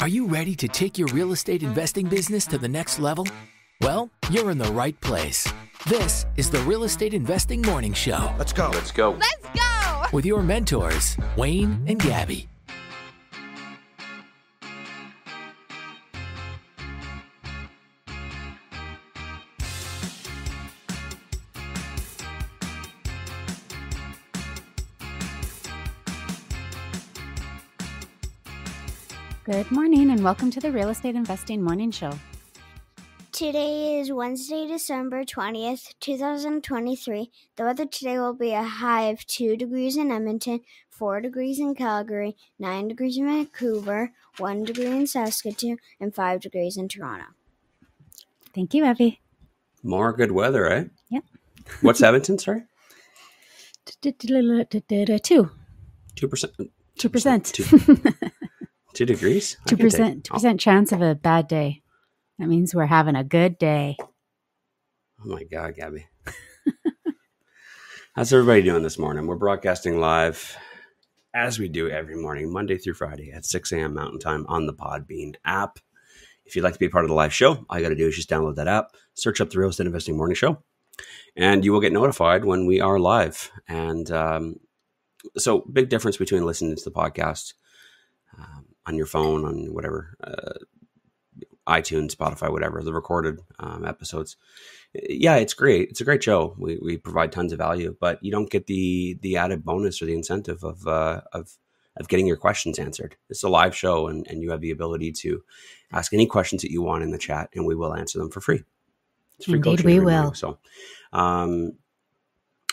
Are you ready to take your real estate investing business to the next level? Well, you're in the right place. This is the Real Estate Investing Morning Show Let's go. Let's go. Let's go! with your mentors, Wayne and Gabby. Good morning and welcome to the Real Estate Investing Morning Show. Today is Wednesday, December 20th, 2023. The weather today will be a high of 2 degrees in Edmonton, 4 degrees in Calgary, 9 degrees in Vancouver, 1 degree in Saskatoon, and 5 degrees in Toronto. Thank you, Evie. More good weather, eh? Yep. What's Edmonton? Sorry, Two. two percent. Two percent. Two, degrees. Two percent. Two percent chance of a bad day. That means we're having a good day. Oh, oh my God, Gabby. How's everybody doing this morning? We're broadcasting live as we do every morning, Monday through Friday at 6 a.m. Mountain Time on the Podbean app. If you'd like to be a part of the live show, all you got to do is just download that app, search up the Real Estate Investing Morning Show, and you will get notified when we are live. And um, so, big difference between listening to the podcast on your phone, on whatever, uh, iTunes, Spotify, whatever, the recorded um, episodes. Yeah, it's great. It's a great show. We, we provide tons of value, but you don't get the the added bonus or the incentive of uh, of of getting your questions answered. It's a live show, and, and you have the ability to ask any questions that you want in the chat, and we will answer them for free. It's free Indeed, we every morning. will. So, um,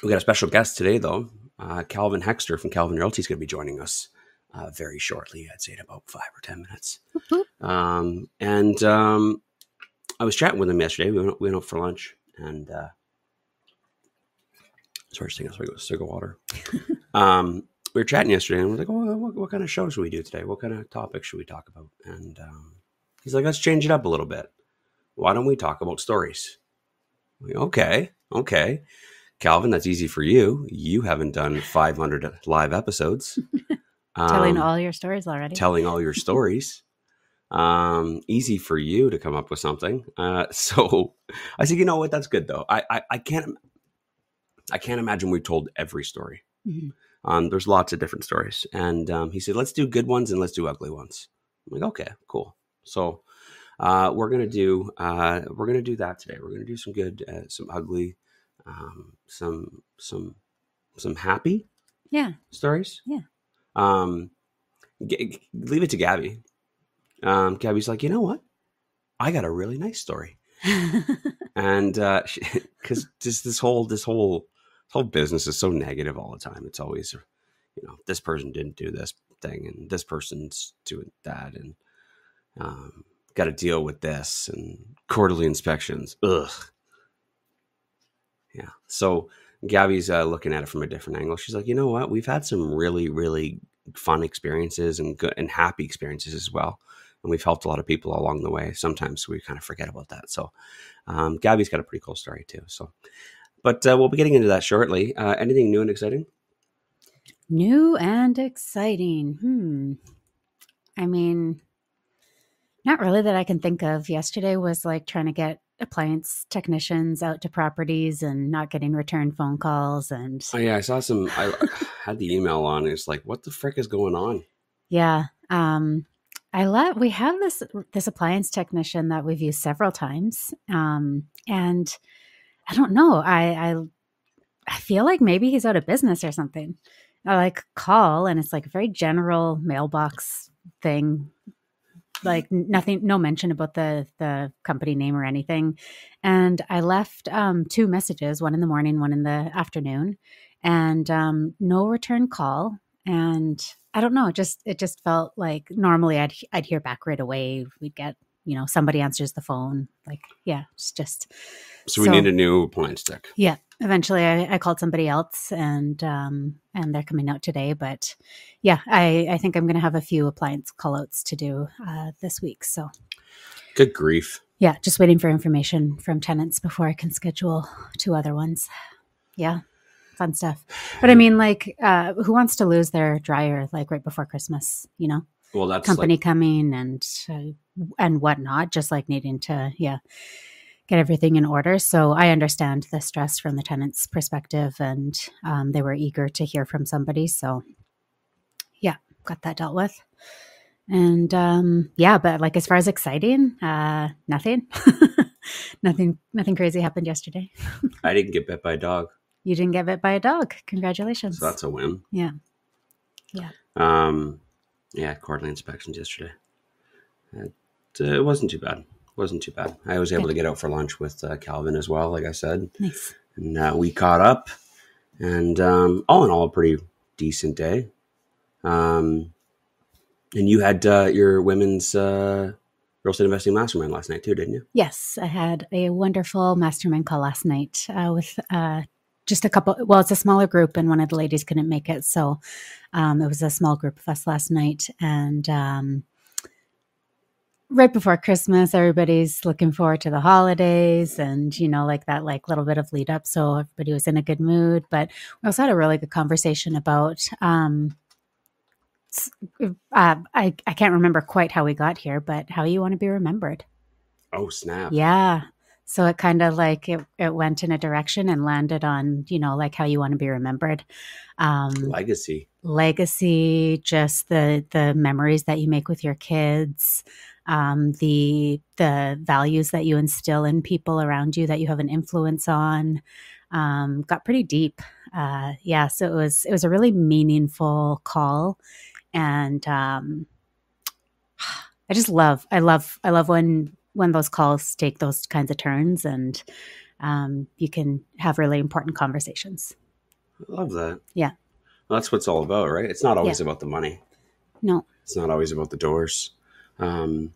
we got a special guest today, though. Uh, Calvin Hexter from Calvin Realty is going to be joining us uh, very shortly. I'd say in about five or ten minutes. Um, and um, I was chatting with him yesterday. We went, we went out for lunch, and uh, sorry, just taking a swig of water. um, we were chatting yesterday, and we're like, "Oh, what, what kind of show should we do today? What kind of topics should we talk about?" And um, he's like, "Let's change it up a little bit. Why don't we talk about stories?" Like, okay, okay, Calvin, that's easy for you. You haven't done 500 live episodes. Telling Um, all your stories already. telling all your stories. Um, easy for you to come up with something. Uh, so I said, you know what? That's good though. I, I, I can't, I can't imagine we've told every story. Mhm. Um, there's lots of different stories. And, um, he said, let's do good ones and let's do ugly ones. I'm like, okay, cool. So, uh, we're going to do, uh, we're going to do that today. We're going to do some good, uh, some ugly, um, some, some, some happy yeah. stories. Yeah. Um, g- leave it to Gabby. Um, Gabby's like, you know what? I got a really nice story, and because just this whole this whole this whole business is so negative all the time. It's always, you know, this person didn't do this thing, and this person's doing that, and um, got to deal with this and quarterly inspections. Ugh. Yeah. So Gabby's uh, looking at it from a different angle. She's like, you know what? We've had some really, really fun experiences and good and happy experiences as well. And we've helped a lot of people along the way. Sometimes we kind of forget about that. So um, Gabby's got a pretty cool story too. So, but uh, we'll be getting into that shortly. Uh, anything new and exciting? New and exciting. Hmm. I mean, not really that I can think of. Yesterday was like trying to get appliance technicians out to properties and not getting return phone calls and Oh yeah, I saw some. I had the email on. It's like, what the frick is going on? Yeah. Um, I love we have this this appliance technician that we've used several times. Um, and I don't know. I I I feel like maybe he's out of business or something. I like call and it's like a very general mailbox thing. Like nothing, no mention about the the company name or anything. And I left um, two messages, one in the morning, one in the afternoon, and um, no return call. And I don't know, it just it just felt like normally I'd I'd hear back right away. We'd get you know somebody answers the phone. Like yeah, it's just So we So- need a new appliance tech. yeah. Eventually, I, I called somebody else, and um, and they're coming out today. But yeah, I I think I'm going to have a few appliance callouts to do uh, this week. So Good grief. yeah, just waiting for information from tenants before I can schedule two other ones. Yeah, fun stuff. But I mean, like, uh, who wants to lose their dryer like right before Christmas? You know, Well, that's company like, coming and uh, and whatnot, just like needing to yeah get everything in order. So I understand the stress from the tenant's perspective, and um, they were eager to hear from somebody. So yeah, got that dealt with. And um, yeah, but like as far as exciting, uh, nothing, nothing, nothing crazy happened yesterday. I didn't get bit by a dog, You didn't get bit by a dog. Congratulations. so that's a win. yeah. Yeah. Um, yeah, quarterly inspections yesterday. It, uh, it wasn't too bad. Wasn't too bad. I was able Good. to get out for lunch with uh, Calvin as well, like I said, Nice. and uh, we caught up. And um, all in all, a pretty decent day. Um, and you had uh, your women's uh, real estate investing mastermind last night too, didn't you? Yes, I had a wonderful mastermind call last night uh, with uh, just a couple. Well, it's a smaller group, and one of the ladies couldn't make it, so um, it was a small group of us last night. And um, right before Christmas, everybody's looking forward to the holidays, and you know, like that, like little bit of lead up. So everybody was in a good mood. But we also had a really good conversation about. Um, uh, I I can't remember quite how we got here, but how you want to be remembered. Oh snap! Yeah. So it kind of like it, it went in a direction and landed on, you know, like how you want to be remembered. Um, Legacy. legacy, just the the memories that you make with your kids, um, the the values that you instill in people around you that you have an influence on. Um, got pretty deep. Uh, yeah, so it was it was a really meaningful call, and um, I just love I love I love when when those calls take those kinds of turns and um, you can have really important conversations. I love that. Yeah. Well, that's what it's all about, right? It's not always about the money. No, It's not always about the doors. Um,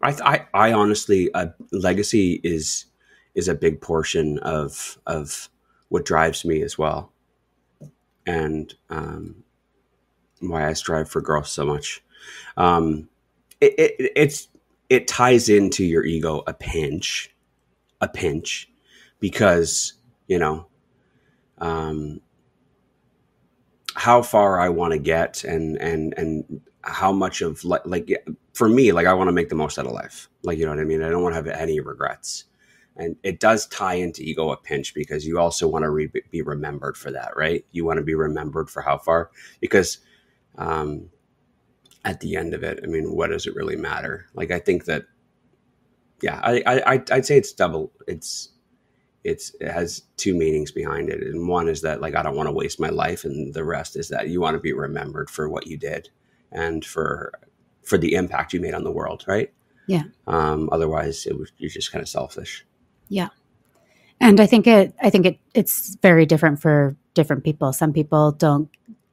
I, I, I honestly, uh, legacy is is a big portion of of what drives me as well, and um, why I strive for growth so much. Um, it, it it's it ties into your ego a pinch, a pinch, because you know. Um, how far I want to get and and and how much of like like for me like I want to make the most out of life. Like you know what I mean? I don't want to have any regrets. And it does tie into ego a pinch because you also want to re- be remembered for that, right? You want to be remembered for how far because um at the end of it, I mean, what does it really matter? Like I think that yeah, I I I'd say it's double it's it's it has two meanings behind it and one is that like i don't want to waste my life and the rest is that you want to be remembered for what you did and for for the impact you made on the world right Yeah. um otherwise it was you're just kind of selfish Yeah. and I think it I think it it's very different for different people. Some people don't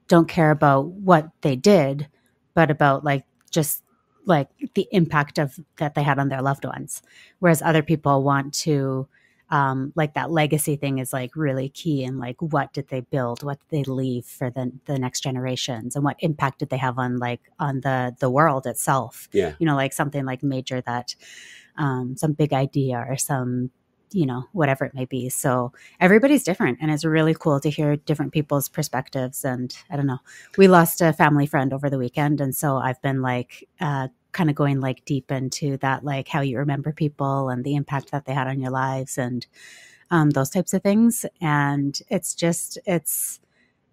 don't care about what they did, but about like just like the impact of that they had on their loved ones. Whereas other people want to um like that legacy thing is like really key and like what did they build? What did they leave for the the next generations? And what impact did they have on like on the the world itself? Yeah. You know like something like major that um some big idea or some you know whatever it may be. So everybody's different and it's really cool to hear different people's perspectives. And i don't know we lost a family friend over the weekend and so i've been like uh kind of going like deep into that like how you remember people and the impact that they had on your lives and um, those types of things. And it's just it's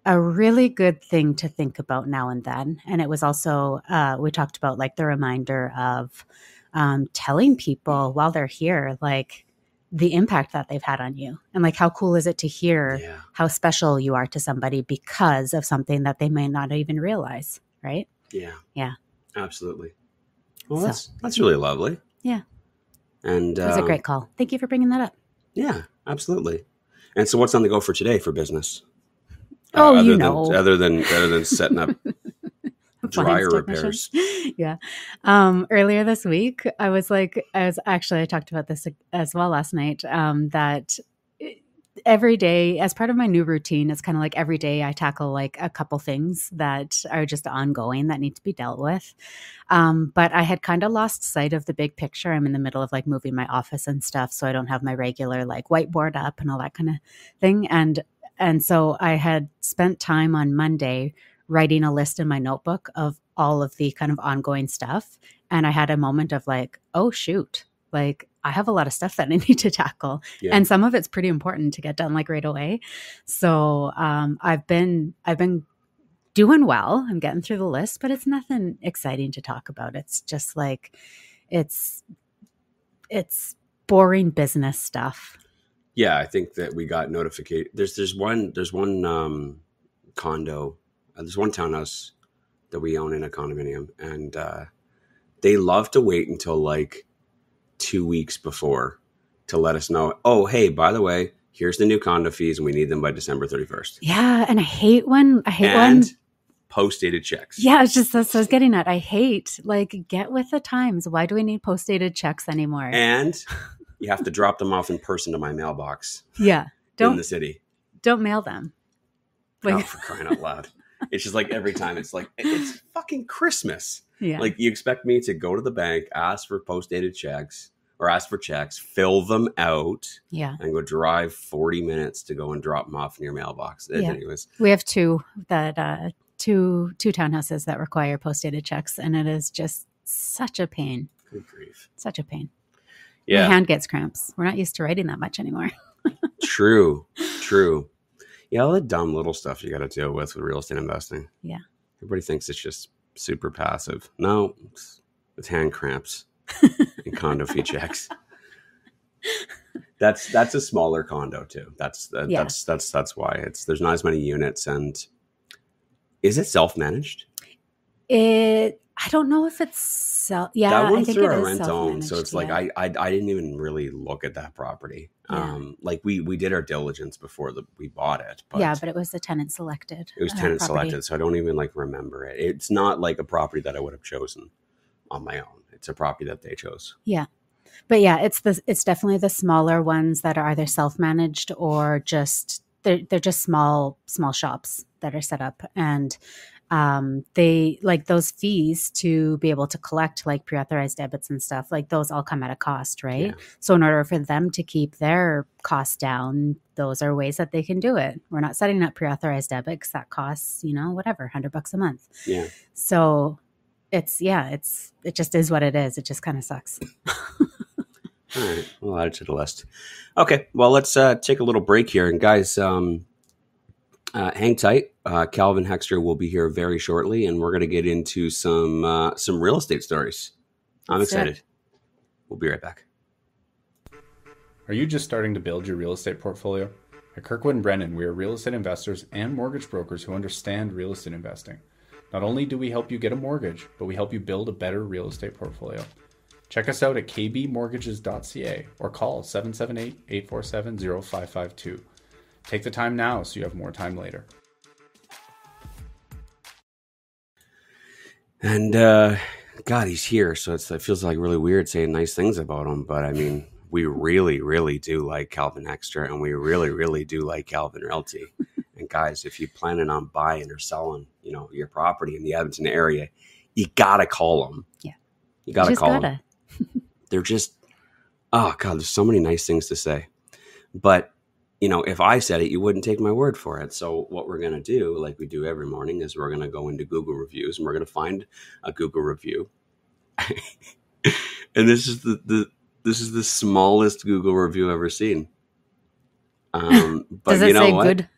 a really good thing to think about now and then. And it was also uh, we talked about like the reminder of um, telling people while they're here like the impact that they've had on you. And like how cool is it to hear yeah. how special you are to somebody because of something that they may not even realize right? Yeah. Yeah. absolutely well So- that's that's really lovely Yeah. and it was a um, great call thank you for bringing that up yeah absolutely and so what's on the go for today for business Oh, other you than, know. other than other than setting up dryer repairs yeah. Um, earlier this week, I was like, I was actually, I talked about this as well last night. Um, that every day, as part of my new routine, it's kind of like every day I tackle like a couple things that are just ongoing that need to be dealt with. Um, but I had kind of lost sight of the big picture. I'm in the middle of like moving my office and stuff, so I don't have my regular like whiteboard up and all that kind of thing. And and so I had spent time on Monday writing a list in my notebook of all of the kind of ongoing stuff. And I had a moment of like, oh, shoot, like I have a lot of stuff that I need to tackle. Yeah. And some of it's pretty important to get done like right away. So um, I've been, I've been doing well. I'm getting through the list, but it's nothing exciting to talk about. It's just like, it's, it's boring business stuff. Yeah, I think that we got notification. There's there's one there's one um, condo, uh, there's one townhouse that we own in a condominium, and uh, they love to wait until like two weeks before to let us know. Oh, hey, by the way, here's the new condo fees, and we need them by December 31st. Yeah. And I hate when, I hate and when, post dated checks. yeah, it's just that's what I was getting at. I hate like get with the times. Why do we need post dated checks anymore? and you have to drop them off in person to my mailbox yeah. in Don't, the city. don't mail them. oh, Like, for crying out loud! It's just like every time it's like it's fucking Christmas. Yeah. Like you expect me to go to the bank, ask for post dated checks or ask for checks, fill them out, yeah. and go drive forty minutes to go and drop them off in your mailbox. Yeah. Anyways, We have two that uh two two townhouses that require post dated checks and it is just such a pain. good grief. Such a pain. Yeah, My hand gets cramps. We're not used to writing that much anymore. true, true. Yeah, all the dumb little stuff you got to deal with with real estate investing. Yeah. everybody thinks it's just super passive. No, it's, it's hand cramps and condo fee checks. That's that's a smaller condo too. That's that, Yeah. that's that's that's why it's there's not as many units and is it self managed? It I don't know if it's self yeah, that I one's think through it a rent own, so it's like. I, I I didn't even really look at that property. Yeah. Um, like we we did our diligence before the, we bought it, but yeah, but it was the tenant selected. it was uh, tenant property. selected, so I don't even like remember it. It's not like a property that I would have chosen on my own. It's a property that they chose. Yeah, but yeah, it's the it's definitely the smaller ones that are either self managed or just they're they're just small small shops that are set up and um they like those fees to be able to collect like pre-authorized debits and stuff like those all come at a cost right Yeah. so in order for them to keep their costs down those are ways that they can do it we're not setting up pre-authorized debit because that costs you know whatever 100 bucks a month Yeah. so it's yeah it's it just is what it is it just kind of sucks All right, we'll add it to the list. Okay, well, let's uh, take a little break here, and guys, um, uh, hang tight. Uh, Calvin Hexter will be here very shortly, and we're going to get into some uh, some real estate stories. I'm Let's do it. excited. We'll be right back. Are you just starting to build your real estate portfolio? At Kirkwood and Brennan, we are real estate investors and mortgage brokers who understand real estate investing. Not only do we help you get a mortgage, but we help you build a better real estate portfolio. Check us out at kbmortgages.ca or call 778 847 0552. Take the time now so you have more time later. And uh, God, he's here, so it's, it feels like really weird saying nice things about him. But I mean, we really, really do like Calvin Hexter, and we really, really do like Calvin Realty. and guys, if you're planning on buying or selling, you know, your property in the Edmonton area, you gotta call them. Yeah. you gotta call them. gotta They're just, oh God, there's so many nice things to say. But you know, if I said it, you wouldn't take my word for it. So what we're gonna do, like we do every morning, is we're gonna go into Google reviews and we're gonna find a Google review. and this is the, the this is the smallest Google review I've ever seen. Um, but does you know say what? good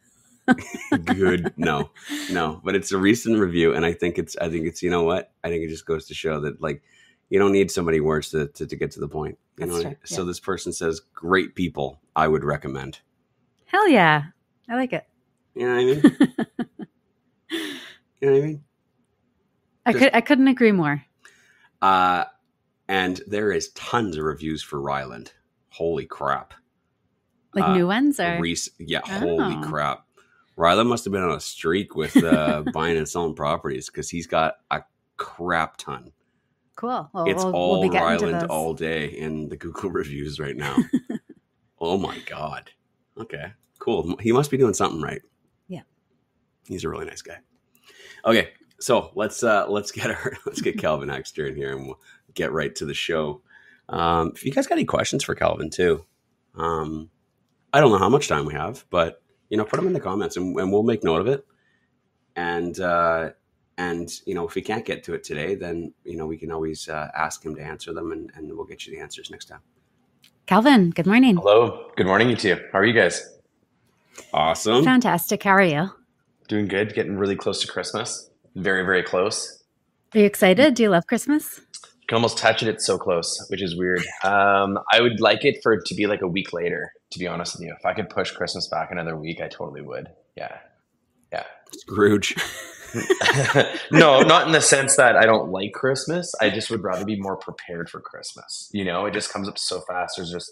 good. No, no. But it's a recent review, and I think it's. I think it's. You know what? I think it just goes to show that like you don't need so many words to to, to get to the point. You That's know. true, So yeah. this person says, "Great people. I would recommend." Hell yeah i like it You know what I mean? you know what I mean? I Just- could I couldn't agree more. Uh, and there is tons of reviews for Ryland. Holy crap! Like Uh, new ones or yeah, holy Oh. crap! Ryland must have been on a streak with uh, buying and selling properties because he's got a crap ton. cool. Well, it's we'll, all we'll be getting to Ryland all day in the Google reviews right now. oh my god! Okay, cool. He must be doing something right. Yeah. he's a really nice guy. Okay, so let's uh let's get our let's get Calvin Hexter in here and we'll get right to the show. Um, if you guys got any questions for Calvin too, um, I don't know how much time we have, but you know, put them in the comments and, and we'll make note of it. And uh, and you know, if we can't get to it today, then you know we can always uh, ask him to answer them, and, and we'll get you the answers next time. Calvin, good morning. Hello. Good morning, you two. How are you guys? Awesome. Fantastic. How are you? Doing good. Getting really close to Christmas. Very, very close. Are you excited? Do you love Christmas? You can almost touch it. It's so close, which is weird. Um, I would like it for it to be like a week later, to be honest with you. If I could push Christmas back another week, I totally would. Yeah. Yeah. Scrooge. no, not in the sense that I don't like Christmas. I just would rather be more prepared for Christmas. You know, it just comes up so fast. There's just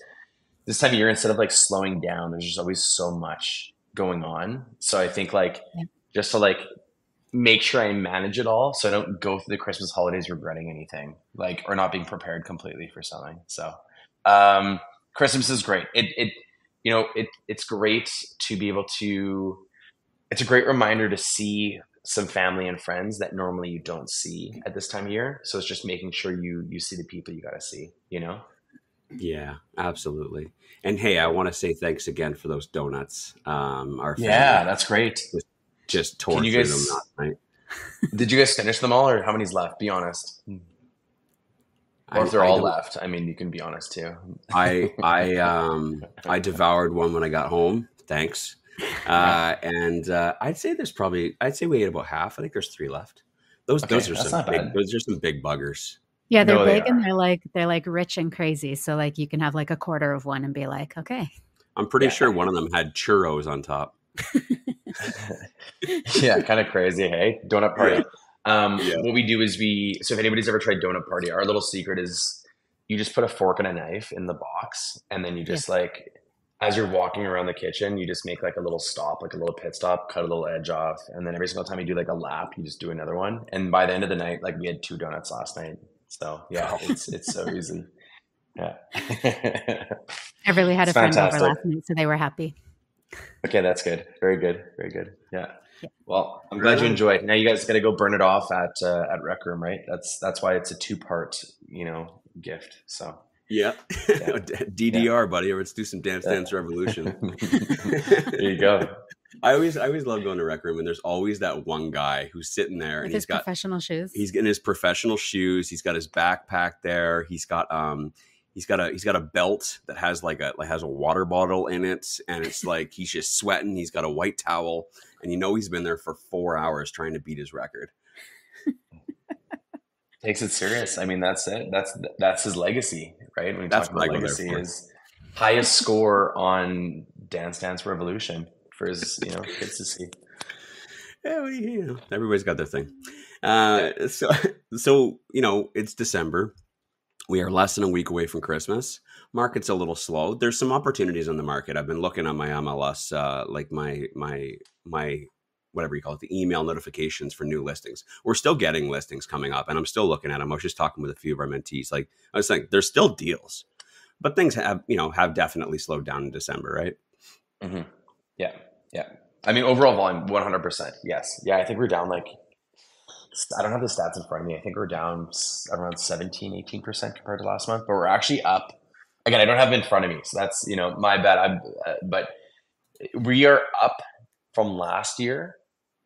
this time of year, instead of like slowing down, there's just always so much going on. So I think like Yeah. just to like make sure I manage it all so I don't go through the Christmas holidays regretting anything, like or not being prepared completely for something. So um Christmas is great. It it you know, it it's great to be able to it's a great reminder to see some family and friends that normally you don't see at this time of year. So it's just making sure you you see the people you got to see, you know? Yeah, absolutely. And hey, I want to say thanks again for those donuts. Um, our Yeah, that's great. just tore Can you guys- them last night. Did you guys finish them all, or how many's left? Be honest. Or if they're I all don't- left, I mean, you can be honest too. I I um I devoured one when I got home. Thanks. Uh, and uh, I'd say there's probably I'd say we ate about half. I think there's three left. Those Okay, those are some big bad. those are some big buggers. Yeah, they're No, they big and they're like they're like rich and crazy. So like you can have like a quarter of one and be like, okay. I'm pretty Yeah. sure one of them had churros on top. yeah, kind of crazy. Hey, donut party. Um, Yeah. What we do is we. So if anybody's ever tried donut party, our little secret is you just put a fork and a knife in the box, and then you just like, as you're walking around the kitchen, you just make like a little stop, like a little pit stop, cut a little edge off, and then every single time you do like a lap, you just do another one. And by the end of the night, like we had two donuts last night. So yeah, it's it's so easy. Yeah. I really had a It's friend over last night, so they were happy. Okay, that's good. Very good. Very good. Yeah. Yeah. Well, I'm glad you enjoyed. Now you guys got to go burn it off at uh, at Rec Room, right? That's that's why it's a two part, you know, gift. So Yeah. Yeah. DDR, buddy. Let's do some Dance Dance Revolution. there you go. I always I always love going to rec room and there's always that one guy who's sitting there With and his he's got professional shoes. he's getting his professional shoes, he's got his backpack there, he's got um he's got a he's got a belt that has like a like has a water bottle in it and it's like he's just sweating, he's got a white towel and you know he's been there for 4 hours trying to beat his record. Takes it serious. I mean, that's it. That's that's his legacy, right? When we That's talk about legacy, is highest score on Dance Dance Revolution for his you know kids to see. Yeah, what do you, everybody's got their thing. Uh, so, so you know, it's December. We are less than a week away from Christmas. Market's a little slow. There's some opportunities on the market. I've been looking on my MLS, uh, like my my my whatever you call it, the email notifications for new listings. We're still getting listings coming up, and I'm still looking at them. I was just talking with a few of our mentees. Like I was saying, there's still deals, but things have you know have definitely slowed down in December, right? hmm Yeah, yeah. I mean, overall volume, one hundred percent. Yes, yeah. I think we're down like I don't have the stats in front of me. I think we're down around 17, 18 percent compared to last month, but we're actually up. Again, I don't have it in front of me, so that's you know my bad. I'm, uh, but we are up from last year,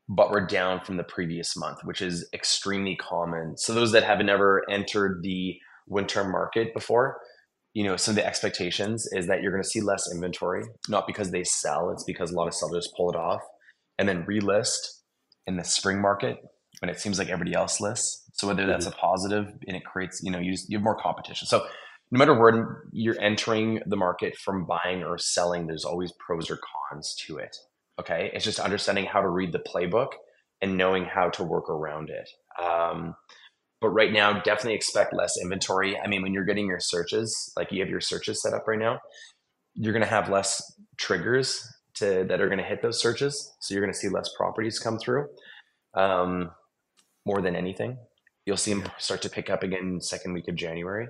but we're down from the previous month, which is extremely common. So those that have never entered the winter market before, you know, some of the expectations is that you're going to see less inventory, not because they sell, it's because a lot of sellers pull it off and then relist in the spring market when it seems like everybody else lists. So whether that's mm-hmm. a positive and it creates, you know, you, you have more competition. So no matter where you're entering the market from buying or selling, there's always pros or cons to it. Okay. It's just understanding how to read the playbook and knowing how to work around it. Um, but right now, definitely expect less inventory. I mean, when you're getting your searches, like you have your searches set up right now, you're going to have less triggers to that are going to hit those searches. So you're going to see less properties come through. Um, more than anything, you'll see them start to pick up again second week of January,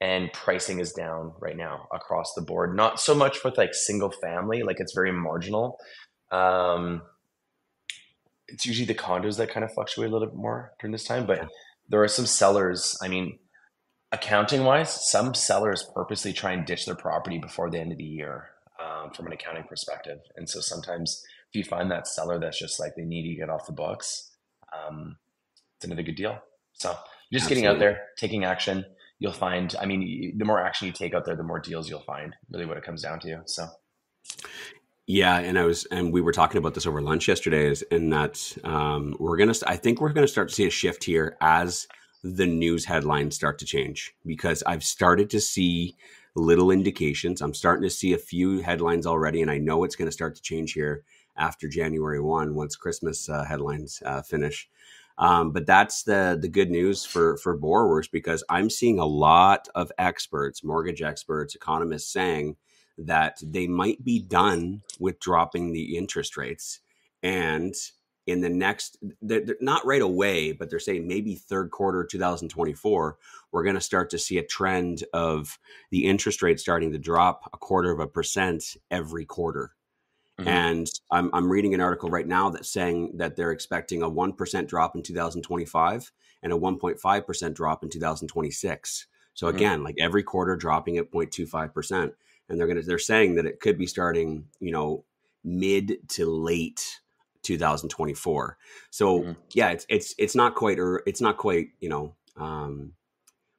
and pricing is down right now across the board. Not so much with like single family, like it's very marginal. Um, it's usually the condos that kind of fluctuate a little bit more during this time, but there are some sellers. I mean, accounting wise, some sellers purposely try and ditch their property before the end of the year um, from an accounting perspective. And so sometimes if you find that seller that's just like they need to get off the books, um, it's another good deal. So just Absolutely. getting out there, taking action, you'll find. I mean, the more action you take out there, the more deals you'll find. Really, what it comes down to. So. Yeah, and I was, and we were talking about this over lunch yesterday, is in that um, we're gonna. I think we're gonna start to see a shift here as the news headlines start to change because I've started to see little indications. I'm starting to see a few headlines already, and I know it's going to start to change here after January one once Christmas uh, headlines uh, finish. Um, but that's the the good news for for borrowers because I'm seeing a lot of experts, mortgage experts, economists saying that they might be done with dropping the interest rates and in the next they're, they're not right away but they're saying maybe third quarter 2024 we're going to start to see a trend of the interest rate starting to drop a quarter of a percent every quarter Mm-hmm. And I'm, I'm reading an article right now that's saying that they're expecting a 1% drop in 2025 and a 1.5% drop in 2026. So mm-hmm. again, mm-hmm. like every quarter dropping at 0.25%. And they're going to, they're saying that it could be starting, you know, mid to late 2024. So mm-hmm. yeah, it's, it's, it's not quite, or it's not quite, you know, um,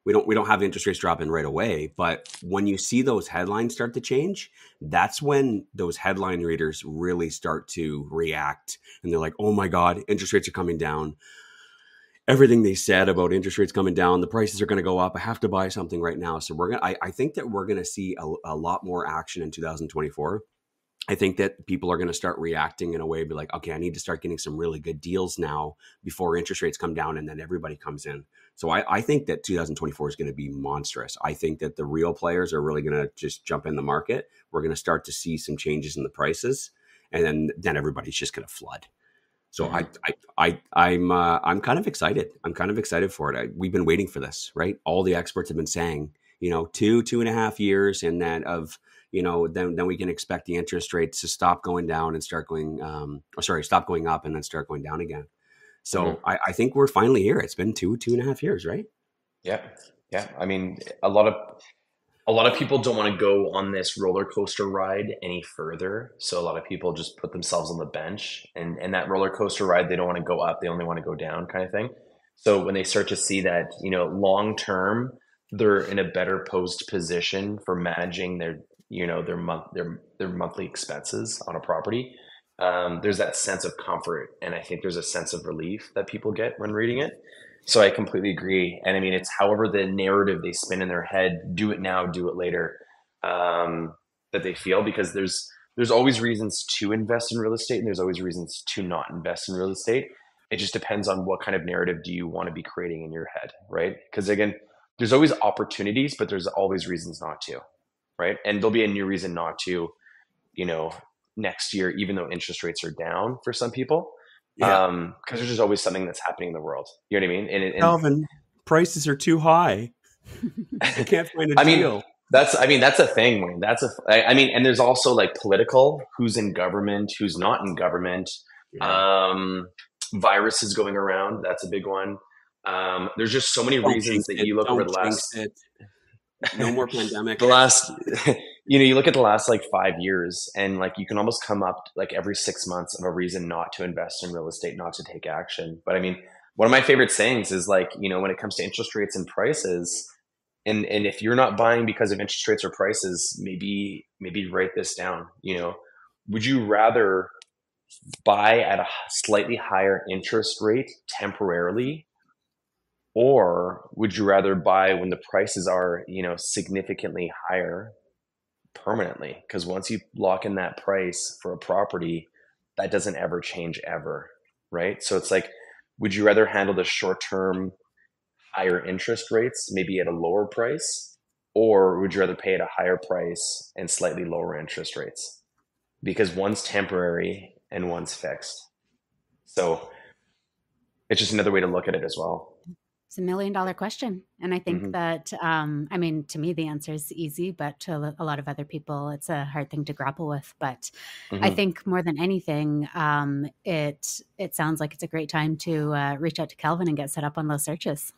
we don't we don't have interest rates dropping right away but when you see those headlines start to change that's when those headline readers really start to react and they're like oh my god interest rates are coming down everything they said about interest rates coming down the prices are going to go up i have to buy something right now so we're going I, I think that we're going to see a, a lot more action in 2024 I think that people are going to start reacting in a way, be like, okay, I need to start getting some really good deals now before interest rates come down and then everybody comes in. So I, I think that 2024 is going to be monstrous. I think that the real players are really going to just jump in the market. We're going to start to see some changes in the prices, and then then everybody's just going to flood. So mm-hmm. I, I, I, I'm, uh, I'm kind of excited. I'm kind of excited for it. I, we've been waiting for this, right? All the experts have been saying, you know, two, two and a half years, and that of, you know, then then we can expect the interest rates to stop going down and start going, um, or sorry, stop going up and then start going down again. So mm-hmm. I, I think we're finally here. It's been two, two and a half years, right? Yeah. Yeah. I mean, a lot of a lot of people don't want to go on this roller coaster ride any further. So a lot of people just put themselves on the bench and, and that roller coaster ride, they don't want to go up. They only want to go down kind of thing. So when they start to see that, you know, long term, they're in a better posed position for managing their, you know, their month, their, their monthly expenses on a property um, there's that sense of comfort and i think there's a sense of relief that people get when reading it so i completely agree. And i mean it's however the narrative they spin in their head do it now do it later um, that they feel because there's there's always reasons to invest in real estate and there's always reasons to not invest in real estate. It just depends on what kind of narrative do you want to be creating in your head right? Because again there's always opportunities but there's always reasons not to right? And there'll be a new reason not to you know next year, even though interest rates are down for some people. Yeah. Um, because there's just always something that's happening in the world. You know what I mean? And, and Calvin, prices are too high. I can't find a I deal. Mean, that's I mean that's a thing, Wayne. That's a I, I mean, and there's also like political, who's in government, who's not in government. Yeah. Um, viruses going around, that's a big one. Um, there's just so many don't reasons that you look over the last. It. No more pandemic. the last you know, you look at the last like five years and like you can almost come up like every six months of a reason not to invest in real estate, not to take action. But I mean, one of my favorite sayings is like, you know, when it comes to interest rates and prices, and and if you're not buying because of interest rates or prices, maybe maybe write this down. You know, would you rather buy at a slightly higher interest rate temporarily or would you rather buy when the prices are you know significantly higher permanently because once you lock in that price for a property that doesn't ever change ever right? So it's like would you rather handle the short term higher interest rates maybe at a lower price or would you rather pay at a higher price and slightly lower interest rates? Because one's temporary and one's fixed. So it's just another way to look at it as well it's a million dollar question. And I think mm-hmm. that, um, I mean, to me, the answer is easy, but to a lot of other people, it's a hard thing to grapple with. But mm-hmm. I think more than anything, um, it it sounds like it's a great time to uh, reach out to Calvin and get set up on those searches.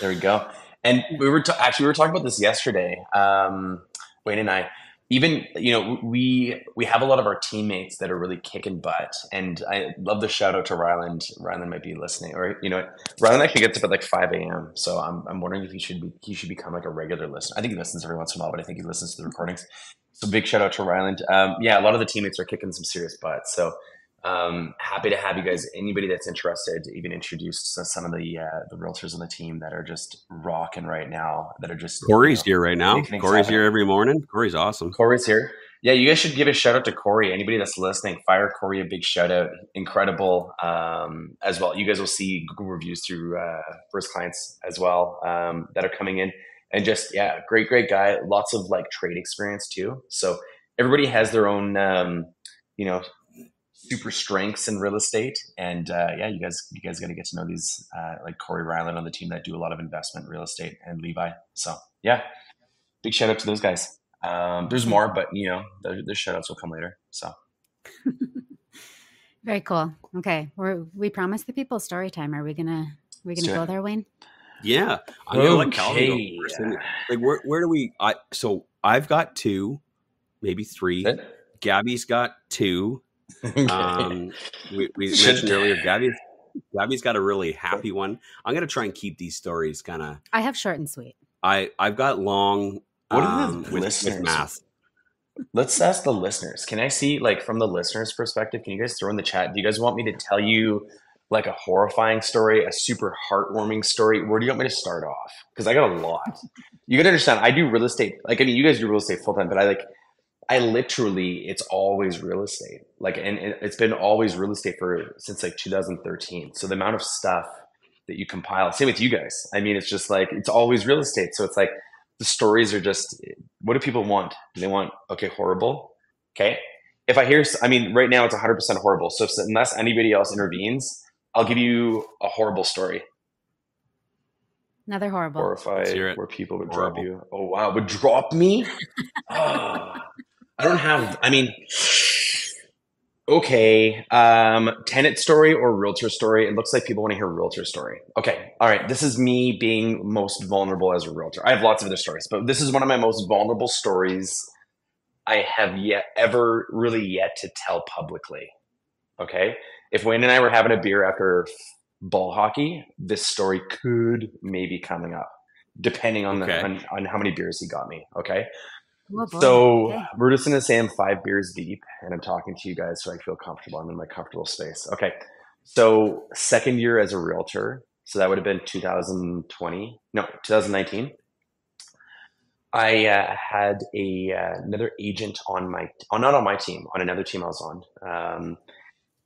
there we go. And we were ta- actually we were talking about this yesterday, um, Wayne and I. even you know we we have a lot of our teammates that are really kicking butt and i love the shout out to ryland. Ryland might be listening or you know ryland actually gets up at like 5 a.m so i'm, I'm wondering if he should be he should become like a regular listener. I think he listens every once in a while but i think he listens to the recordings. So big shout out to ryland. Um, yeah a lot of the teammates are kicking some serious butt so um, happy to have you guys. Anybody that's interested, even introduce some of the uh, the realtors on the team that are just rocking right now. That are just Corey's you know, here right now. Corey's happen. here every morning. Corey's awesome. Corey's here. Yeah, you guys should give a shout out to Corey. Anybody that's listening, fire Corey a big shout out. Incredible um, as well. You guys will see Google reviews through uh, first clients as well um, that are coming in, and just yeah, great, great guy. Lots of like trade experience too. So everybody has their own um, you know super strengths in real estate. And uh, yeah, you guys, you guys got to get to know these uh, like Corey Ryland on the team that do a lot of investment real estate and Levi. So yeah, big shout out to those guys. Um, there's more, but you know, the, the shout outs will come later. So. Very cool. Okay, We're, we promised the people story time. Are we gonna we gonna go there, Wayne? Yeah, I'm gonna let Calvin go first. Like, where where do we? I so I've got two, maybe three. Gabby's got two. Um, we, we mentioned earlier, Gabby. Gabby's got a really happy one. I'm gonna try and keep these stories kind of. I have short and sweet. I I've got long. What are um, the with, listeners? With math. Let's ask the listeners. Can I see, like, from the listeners' perspective? Can you guys throw in the chat? Do you guys want me to tell you like a horrifying story, a super heartwarming story? Where do you want me to start off? Because I got a lot. You got to understand. I do real estate. Like, I mean, you guys do real estate full time, but I like I literally, it's always real estate. Like, and it's been always real estate for since like 2013. So the amount of stuff that you compile, same with you guys. I mean, it's just like, it's always real estate. So it's like the stories are just, what do people want? Do they want, okay, horrible? Okay. If I hear, I mean, right now it's 100% horrible. So if, unless anybody else intervenes, I'll give you a horrible story. Another horrible. Horrified where people would horrible. drop you. Oh, wow. Would drop me? oh. I don't have. I mean, okay. Um, tenant story or realtor story? It looks like people want to hear realtor story. Okay, all right. This is me being most vulnerable as a realtor. I have lots of other stories, but this is one of my most vulnerable stories I have yet ever really yet to tell publicly. Okay, if Wayne and I were having a beer after ball hockey, this story could maybe coming up, depending on okay. the on, on how many beers he got me. Okay. Oh, so okay. we're just gonna say I'm five beers deep, and I'm talking to you guys so I feel comfortable. I'm in my comfortable space. Okay. So second year as a realtor, so that would have been 2020, no, 2019. I uh, had a uh, another agent on my, oh, not on my team, on another team I was on, um,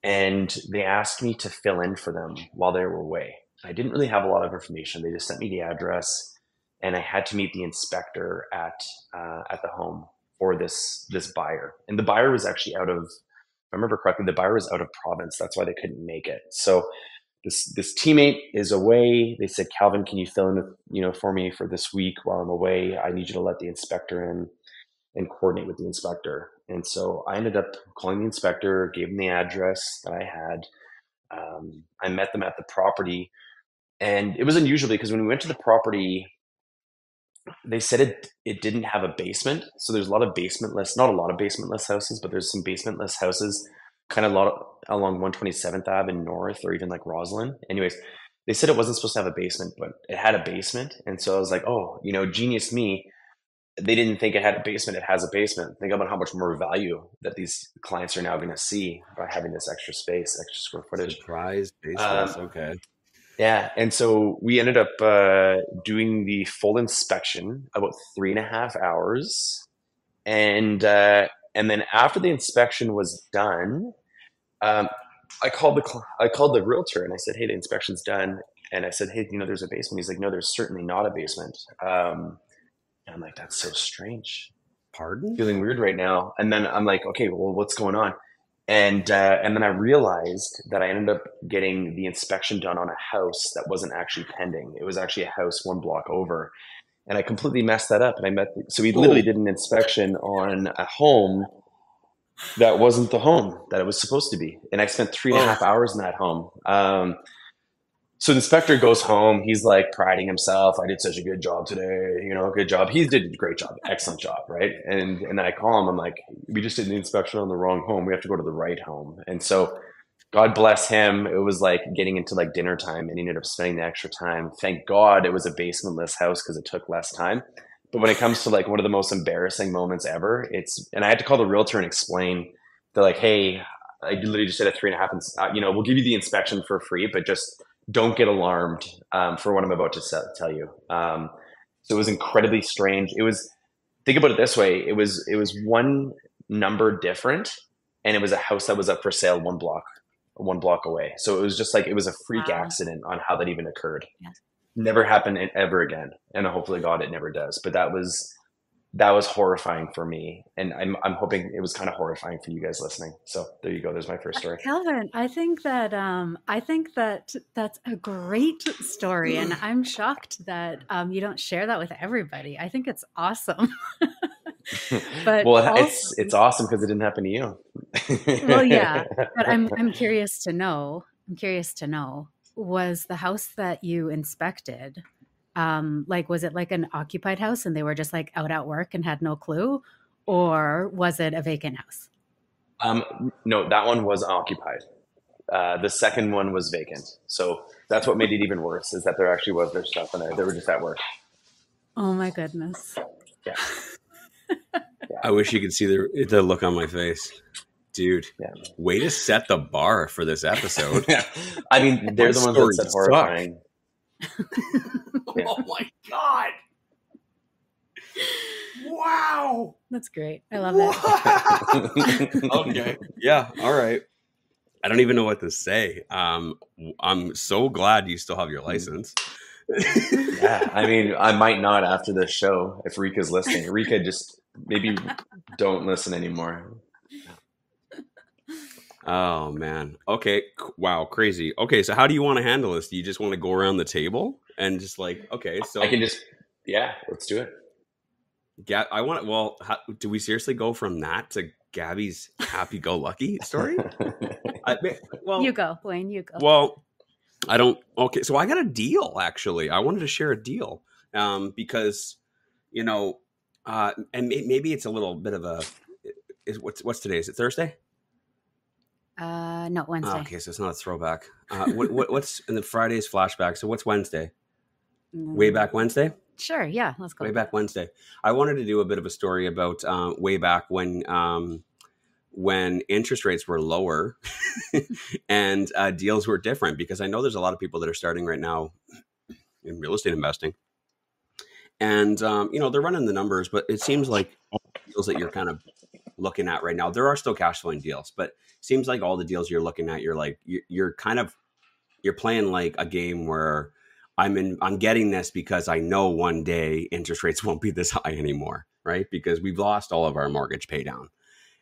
and they asked me to fill in for them while they were away. I didn't really have a lot of information. They just sent me the address and I had to meet the inspector at uh, at the home for this this buyer. And the buyer was actually out of, if I remember correctly, the buyer was out of province. That's why they couldn't make it. So this this teammate is away. They said, Calvin, can you fill in, you know, for me for this week while I'm away? I need you to let the inspector in and coordinate with the inspector. And so I ended up calling the inspector, gave him the address that I had. Um, I met them at the property, and it was unusual because when we went to the property, they said it it didn't have a basement, so there's a lot of basementless, not a lot of basementless houses, but there's some basementless houses, kind of a lot of, along 127th Ave in North, or even like Rosslyn. Anyways, they said it wasn't supposed to have a basement, but it had a basement, and so I was like, oh, you know, genius me. They didn't think it had a basement. It has a basement. Think about how much more value that these clients are now going to see by having this extra space, extra square footage. Surprise basements. Um, okay. Yeah, and so we ended up uh, doing the full inspection about three and a half hours, and uh, and then after the inspection was done, um, I called the I called the realtor and I said, "Hey, the inspection's done." And I said, "Hey, you know, there's a basement." He's like, "No, there's certainly not a basement." Um, and I'm like, "That's so strange." Pardon? Feeling weird right now. And then I'm like, "Okay, well, what's going on?" And uh, and then I realized that I ended up getting the inspection done on a house that wasn't actually pending. It was actually a house one block over, and I completely messed that up. And I met the, so we literally did an inspection on a home that wasn't the home that it was supposed to be, and I spent three and a half hours in that home. Um, so the inspector goes home. He's like priding himself. I did such a good job today. You know, good job. He did a great job, excellent job, right? And and I call him. I'm like, we just did the inspection on the wrong home. We have to go to the right home. And so, God bless him. It was like getting into like dinner time, and he ended up spending the extra time. Thank God it was a basementless house because it took less time. But when it comes to like one of the most embarrassing moments ever, it's and I had to call the realtor and explain. They're like, hey, I literally just did a three and a half. Uh, you know, we'll give you the inspection for free, but just don't get alarmed um, for what I'm about to tell you. Um, so it was incredibly strange. It was think about it this way: it was it was one number different, and it was a house that was up for sale one block one block away. So it was just like it was a freak wow. accident on how that even occurred. Never happened ever again, and hopefully, God, it never does. But that was that was horrifying for me. And i'm i'm hoping it was kind of horrifying for you guys listening. So there you go. There's my first story. Calvin i think that um i think that that's a great story. And i'm shocked that um you don't share that with everybody. I think it's awesome. But well also, it's it's awesome because it didn't happen to you. Well yeah. But i'm i'm curious to know i'm curious to know was the house that you inspected um like was it like an occupied house and they were just like out at work and had no clue? Or was it a vacant house? Um no that one was occupied. Uh the second one was vacant. So that's what made it even worse is that there actually was their stuff in there. They were just at work. Oh my goodness. Yeah, yeah. i wish you could see the the look on my face. Dude yeah. way to set the bar for this episode. Yeah. i mean they're the ones that said horrifying yeah. Oh my god! Wow, that's great. I love that. okay, yeah, all right. I don't even know what to say. Um, I'm so glad you still have your license. yeah, I mean, I might not after this show if Rika's listening. Rika, just maybe don't listen anymore. Oh man. Okay. Wow. Crazy. Okay. So how do you want to handle this? Do you just want to go around the table? and just like okay so i can just yeah let's do it yeah i want well how, do we seriously go from that to gabby's happy-go-lucky story I, well you go wayne you go well i don't okay so i got a deal actually i wanted to share a deal um because you know uh and maybe it's a little bit of a is what's what's today is it thursday uh no wednesday oh, okay so it's not a throwback uh what, what what's in the friday's flashback so what's wednesday Way back Wednesday? Sure. Yeah. Let's go. Way back Wednesday. I wanted to do a bit of a story about uh, way back when um, when interest rates were lower and uh, deals were different because I know there's a lot of people that are starting right now in real estate investing. And um, you know they're running the numbers, but it seems like deals that you're kind of looking at right now, there are still cash flowing deals, but seems like all the deals you're looking at, you're like you're, you're kind of you're playing like a game where I'm in I'm getting this because I know one day interest rates won't be this high anymore, right? Because we've lost all of our mortgage pay down.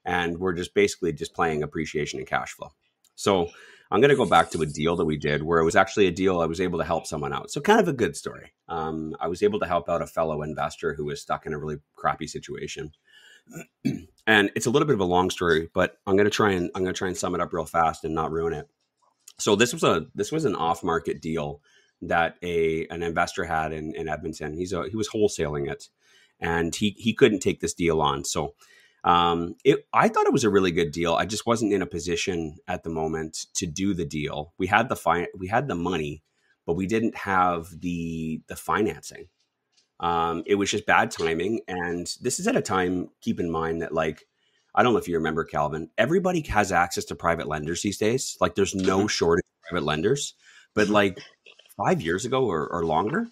And we're just basically just playing appreciation and cash flow. So I'm going to go back to a deal that we did where it was actually a deal I was able to help someone out. So kind of a good story. Um, I was able to help out a fellow investor who was stuck in a really crappy situation. And it's a little bit of a long story, but I'm going to try and I'm to try and sum it up real fast and not ruin it. So this was a this was an off market deal that a an investor had in, in Edmonton. He's a, he was wholesaling it, and he he couldn't take this deal on. So um, it I thought it was a really good deal. I just wasn't in a position at the moment to do the deal. We had the fi- we had the money, but we didn't have the the financing. Um, it was just bad timing, and this is at a time. Keep in mind that like. I don't know if you remember, Calvin. Everybody has access to private lenders these days. Like, there's no mm-hmm. shortage of private lenders. But like five years ago or, or longer,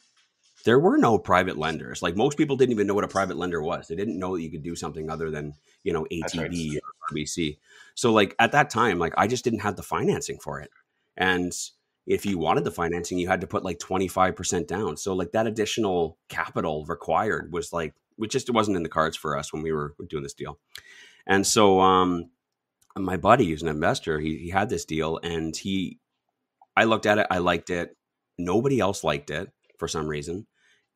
there were no private lenders. Like most people didn't even know what a private lender was. They didn't know that you could do something other than, you know, ATB right. or RBC. So like at that time, like I just didn't have the financing for it. And if you wanted the financing, you had to put like 25% down. So like that additional capital required was like, it just wasn't in the cards for us when we were doing this deal. And so um my buddy who's an investor, he, he had this deal and he I looked at it, I liked it. Nobody else liked it for some reason.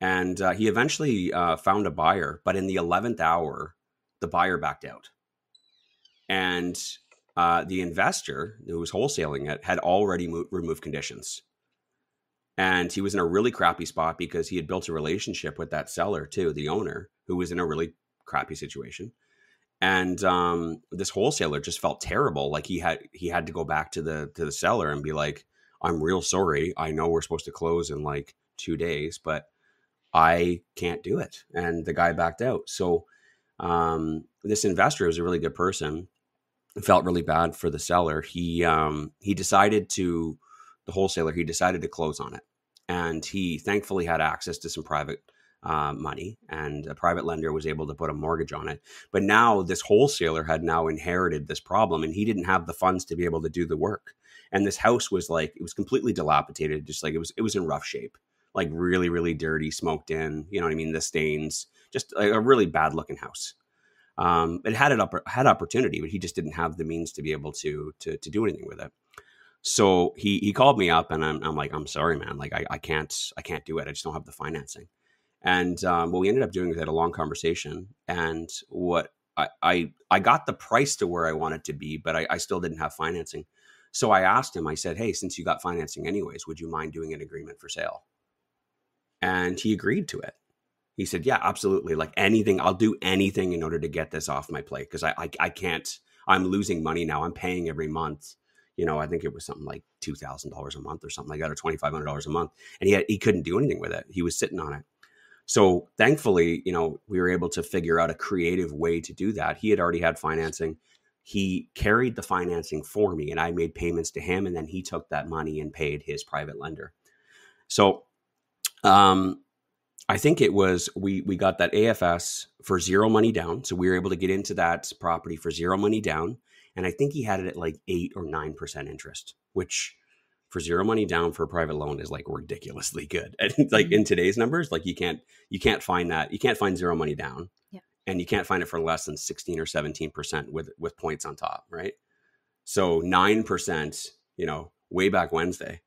And uh, he eventually uh, found a buyer, but in the 11th hour, the buyer backed out. And uh, the investor who was wholesaling it had already mo- removed conditions. and he was in a really crappy spot because he had built a relationship with that seller too, the owner, who was in a really crappy situation. And um, this wholesaler just felt terrible. Like he had he had to go back to the to the seller and be like, "I'm real sorry. I know we're supposed to close in like two days, but I can't do it." And the guy backed out. So um, this investor was a really good person. Felt really bad for the seller. He um, he decided to the wholesaler, he decided to close on it. And he thankfully had access to some private uh, money, and a private lender was able to put a mortgage on it. But now this wholesaler had now inherited this problem, and he didn't have the funds to be able to do the work. And this house was like it was completely dilapidated, just like it was it was in rough shape, like really really dirty, smoked in. You know what I mean? The stains, just a really bad looking house. Um, it had it up had opportunity, but he just didn't have the means to be able to to to do anything with it. So he he called me up and I'm, I'm like, I'm sorry, man. Like I, I can't I can't do it. I just don't have the financing. And um, what we ended up doing was had a long conversation. And what I, I I got the price to where I wanted to be, but I, I still didn't have financing. So I asked him, I said, Hey, since you got financing anyways, would you mind doing an agreement for sale? And he agreed to it. He said, Yeah, absolutely. Like anything, I'll do anything in order to get this off my plate because I, I I can't I'm losing money now. I'm paying every month you know, I think it was something like two thousand dollars a month or something like that, or twenty five hundred dollars a month, and he had, he couldn't do anything with it. He was sitting on it. So thankfully, you know, we were able to figure out a creative way to do that. He had already had financing. He carried the financing for me, and I made payments to him, and then he took that money and paid his private lender. So, um, I think it was we we got that AFS for zero money down, so we were able to get into that property for zero money down and I think he had it at like eight or nine percent interest, which for zero money down for a private loan is like ridiculously good. And like in mm-hmm. today's numbers, like you can't you can't find that you can't find zero money down, yeah. and you can't find it for less than sixteen or seventeen percent with with points on top, right? So nine percent, you know, way back Wednesday,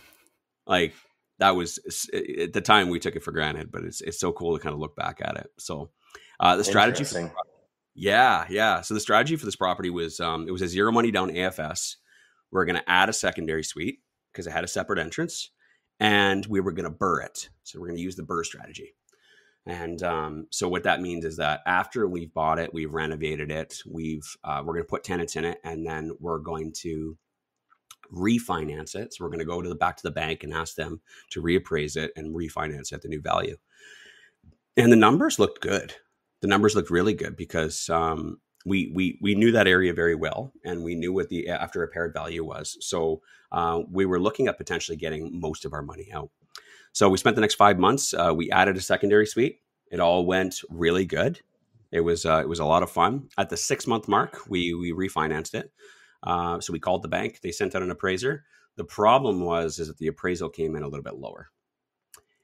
like that was at the time we took it for granted, but it's it's so cool to kind of look back at it. So uh, the strategy for yeah, yeah. So the strategy for this property was um, it was a zero money down AFS. We are going to add a secondary suite because it had a separate entrance, and we were going to BRRRR it. So we're going to use the BRRRR strategy. And um, so what that means is that after we've bought it, we've renovated it, we've uh, we're going to put tenants in it, and then we're going to refinance it. So we're going to go to the back to the bank and ask them to reappraise it and refinance at the new value. And the numbers looked good the numbers looked really good because um, we we we knew that area very well, and we knew what the after repaired value was. So uh, we were looking at potentially getting most of our money out. So we spent the next five months. Uh, we added a secondary suite. It all went really good. It was uh, it was a lot of fun. At the six month mark, we we refinanced it. Uh, so we called the bank. They sent out an appraiser. The problem was is that the appraisal came in a little bit lower.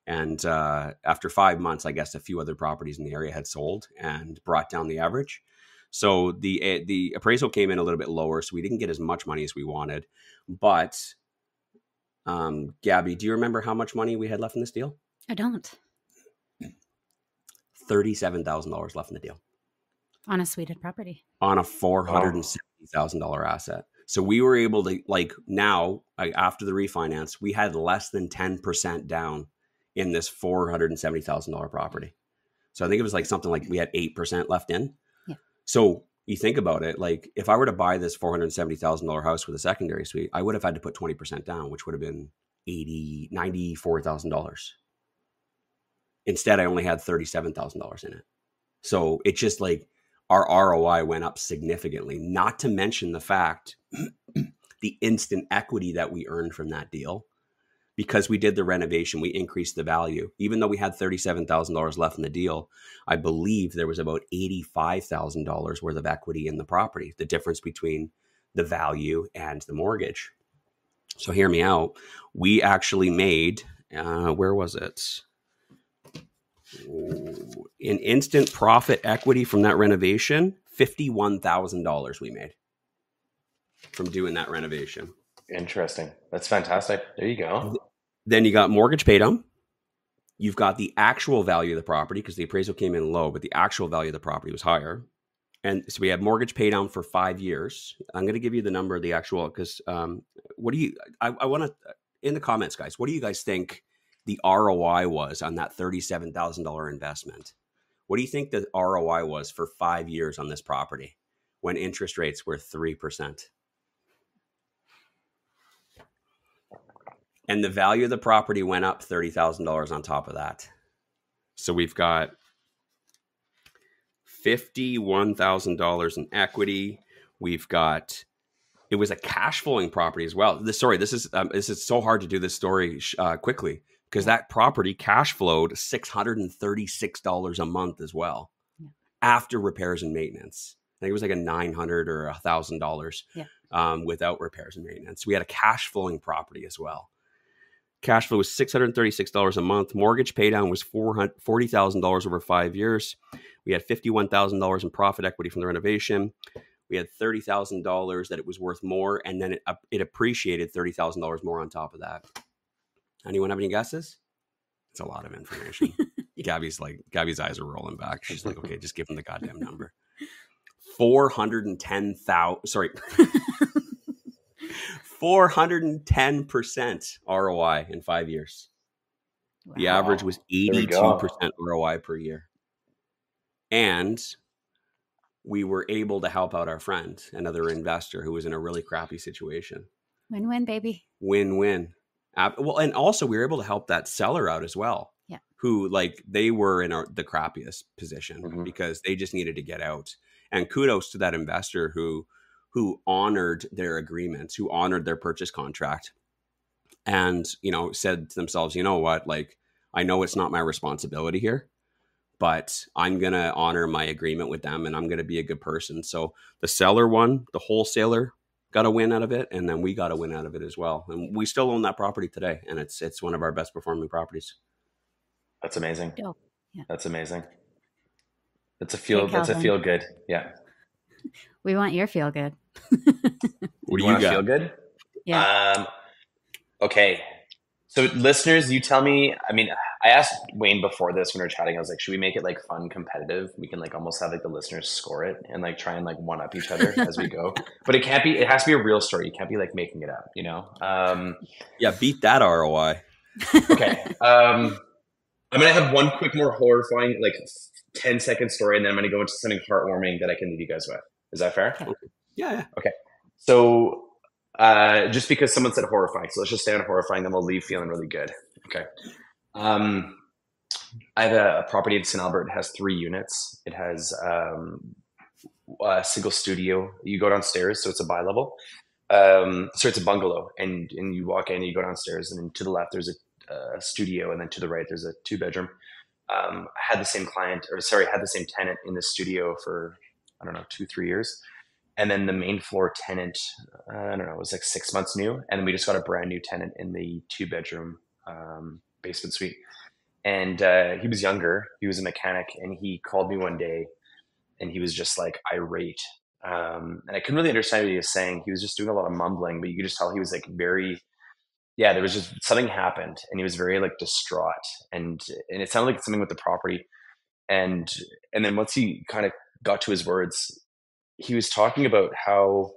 And uh, after five months, I guess a few other properties in the area had sold and brought down the average. So the eh, the appraisal came in a little bit lower, so we didn't get as much money as we wanted. But um, Gabby, do you remember how much money we had left in this deal? I don't. Thirty-seven thousand dollars left in the deal on a suited property on a four hundred and seventy thousand dollar asset. So we were able to like now like, after the refinance, we had less than ten percent down in this four hundred and seventy thousand dollar property. So I think it was like something like we had eight percent left in. Yeah. So you think about it, like if I were to buy this four hundred seventy thousand dollar house with a secondary suite, I would have had to put twenty percent down, which would have been eighty ninety four thousand dollars. Instead, I only had thirty seven thousand dollars in it. So it just like our ROI went up significantly. Not to mention the fact the instant equity that we earned from that deal because we did the renovation, we increased the value. Even though we had $37,000 left in the deal, I believe there was about $85,000 worth of equity in the property, the difference between the value and the mortgage. So, hear me out. We actually made, uh, where was it? In instant profit equity from that renovation, $51,000 we made from doing that renovation. Interesting. That's fantastic. There you go. Then you got mortgage paid on. You've got the actual value of the property because the appraisal came in low, but the actual value of the property was higher. And so we have mortgage pay down for five years. I'm going to give you the number of the actual because um, what do you? I, I want to in the comments, guys. What do you guys think the ROI was on that thirty-seven thousand dollar investment? What do you think the ROI was for five years on this property when interest rates were three percent? And the value of the property went up thirty thousand dollars on top of that. So we've got fifty-one thousand dollars in equity. We've got it was a cash flowing property as well. This sorry, this is um, this is so hard to do this story uh, quickly because that property cash flowed six hundred and thirty six dollars a month as well Yeah. after repairs and maintenance. I think it was like a nine hundred or a thousand dollars um, without repairs and maintenance. We had a cash flowing property as well. Cash flow was six hundred thirty six dollars a month. Mortgage paydown was forty thousand dollars over five years. We had fifty one thousand dollars in profit equity from the renovation we had thirty thousand dollars that it was worth more, and then it it appreciated thirty thousand dollars more on top of that. Anyone have any guesses? It's a lot of information. Gabby's like Gabby's eyes are rolling back. She's like, okay, just give him the goddamn number. Four hundred and ten thousand. Sorry. 410% ROI in five years. The average was 82% ROI per year. And we were able to help out our friend, another investor who was in a really crappy situation. Win win, baby. Win win. Well, and also we were able to help that seller out as well. Yeah. Who like they were in our, the crappiest position Mhm. because they just needed to get out. And kudos to that investor who who honored their agreements, who honored their purchase contract, and you know said to themselves, you know what, like I know it's not my responsibility here, but I'm gonna honor my agreement with them, and I'm gonna be a good person. So the seller won, the wholesaler got a win out of it, and then we got a win out of it as well. And we still own that property today, and it's it's one of our best performing properties. That's amazing. Dope. Yeah. That's amazing. That's a feel. Hey, that's a feel good. Yeah. We want your feel good. What do you wanna got? Feel good. Yeah. Um, okay. So, listeners, you tell me. I mean, I asked Wayne before this when we were chatting. I was like, should we make it like fun, competitive? We can like almost have like the listeners score it and like try and like one up each other as we go. But it can't be. It has to be a real story. You can't be like making it up. You know. Um, Yeah, beat that ROI. okay. Um, I'm gonna have one quick, more horrifying, like 10 second story, and then I'm gonna go into something heartwarming that I can leave you guys with. Is that fair? Yeah, yeah. So, uh, just because someone said horrifying, so let's just stay on horrifying, then we'll leave feeling really good. Okay. Um, I have a, property in St. Albert. It has three units. It has um, a single studio. You go downstairs, so it's a bi level. Um, so it's a bungalow, and and you walk in, you go downstairs, and then to the left there's a, a studio, and then to the right there's a two bedroom. Um, I had the same client, or sorry, had the same tenant in the studio for I don't know two three years, and then the main floor tenant, uh, I don't know, it was like six months new, and then we just got a brand new tenant in the two bedroom um, basement suite. And uh, he was younger, he was a mechanic, and he called me one day, and he was just like irate, um, and I couldn't really understand what he was saying. He was just doing a lot of mumbling, but you could just tell he was like very yeah, there was just something happened, and he was very like distraught, and and it sounded like something with the property, and and then once he kind of got to his words, he was talking about how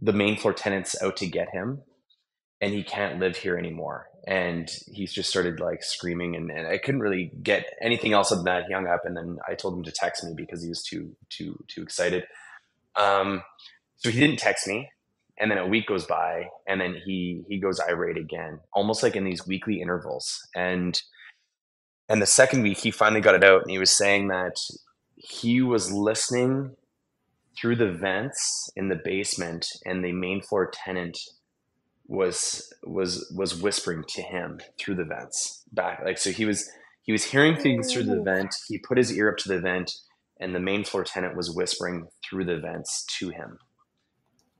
the main floor tenant's out to get him, and he can't live here anymore, and he's just started like screaming, and, and I couldn't really get anything else other than that. He hung up, and then I told him to text me because he was too too too excited. Um, so he didn't text me, and then a week goes by and then he he goes irate again almost like in these weekly intervals and and the second week he finally got it out and he was saying that he was listening through the vents in the basement and the main floor tenant was was was whispering to him through the vents back like so he was he was hearing things through the vent. He put his ear up to the vent and the main floor tenant was whispering through the vents to him.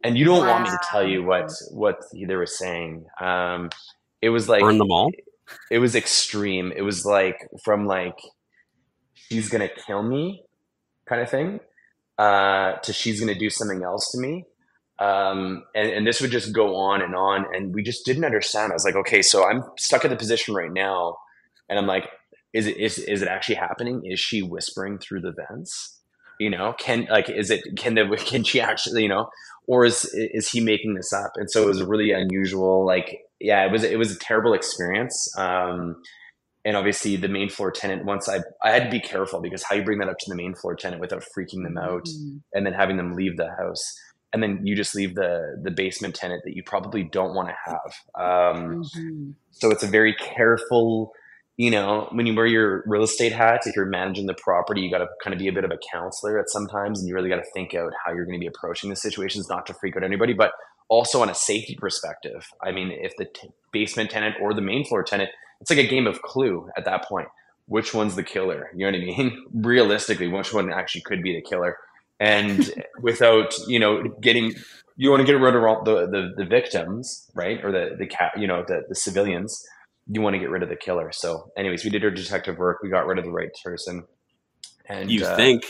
And you don't want me to tell you what what they were saying. Um it was like Burn them all. it was extreme. It was like from like she's gonna kill me kind of thing uh to she's gonna do something else to me. Um and, and this would just go on and on and we just didn't understand. I was like okay so i'm stuck in the position right now and i'm like is it is, is it actually happening? Is she whispering through the vents? You know can like is it can the can she actually you know or is is he making this up? And so it was really unusual. Like yeah, it was it was a terrible experience. Um, and obviously, the main floor tenant. Once I I had to be careful because how you bring that up to the main floor tenant without freaking them out, Mm-hmm. and then having them leave the house, and then you just leave the the basement tenant that you probably don't want to have. Um, Mhm. so it's a very careful, you know, when you wear your real estate hat, if you're managing the property, you got to kind of be a bit of a counselor at sometimes, and you really got to think out how you're going to be approaching the situations, not to freak out anybody, but also on a safety perspective. I mean, if the t- basement tenant or the main floor tenant, it's like a game of Clue at that point. Which one's the killer? You know what I mean? Realistically, which one actually could be the killer? And without, you know, getting you want to get rid of all the, the, the victims, right? Or the, the cat, you know, the, the civilians. You want to get rid of the killer. So anyways, we did our detective work. We got rid of the right person. And You uh, think?